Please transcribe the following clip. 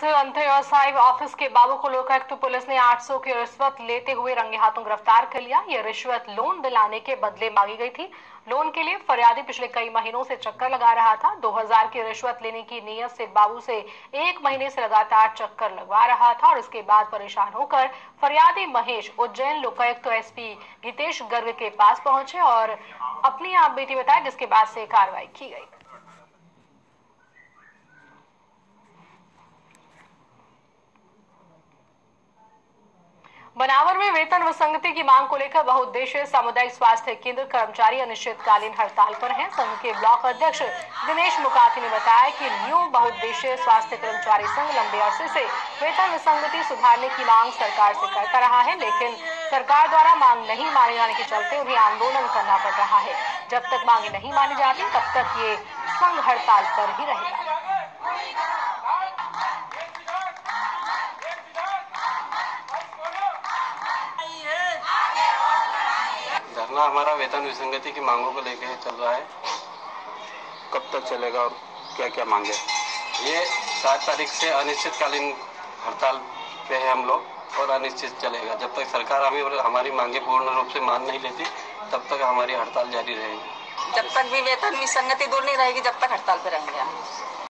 पास अंत्य व्यवसाय ऑफ़िस के बाबू को लोकायुक्त पुलिस ने 800 की रिश्वत लेते हुए रंगे हाथों गिरफ़्तार कर लिया। यह रिश्वत लोन दिलाने के बदले मांगी गई थी। लोन के लिए फरियादी पिछले कई महीनों से चक्कर लगा रहा था। 2000 की रिश्वत लेने की नीयत से बाबू से एक महीने से लगातार चक्कर लगवा रहा था और इसके बाद परेशान होकर फरियादी महेश उज्जैन लोकायुक्त तो एसपी गीतेश गर्ग के पास पहुँचे और अपनी आप बेटी बताया जिसके बाद से कार्रवाई की गई। बनावर में वेतन विसंगति की मांग को लेकर बहुउद्देशीय सामुदायिक स्वास्थ्य केंद्र कर्मचारी अनिश्चितकालीन हड़ताल पर हैं। संघ के ब्लॉक अध्यक्ष दिनेश मुकाती ने बताया कि न्यू बहुउद्देशीय स्वास्थ्य कर्मचारी संघ लंबे अरसे से वेतन विसंगति सुधारने की मांग सरकार से करता रहा है, लेकिन सरकार द्वारा मांग नहीं माने जाने के चलते उन्हें आंदोलन करना पड़ रहा है। जब तक मांगे नहीं मानी जाती, तब तक ये संघ हड़ताल पर ही रहेगा। धरना हमारा वेतन विसंगति की मांगों को लेकर चल रहा है। कब तक चलेगा और क्या क्या मांगे? ये सात तारीख से अनिश्चितकालीन हड़ताल पे है हम लोग और अनिश्चित चलेगा। जब तक सरकार हमें और हमारी मांगे पूर्ण रूप से मान नहीं लेती तब तक हमारी हड़ताल जारी रहेगी। जब तक भी वेतन विसंगति दूर नहीं रहेगी जब तक हड़ताल पे रहेंगे हम।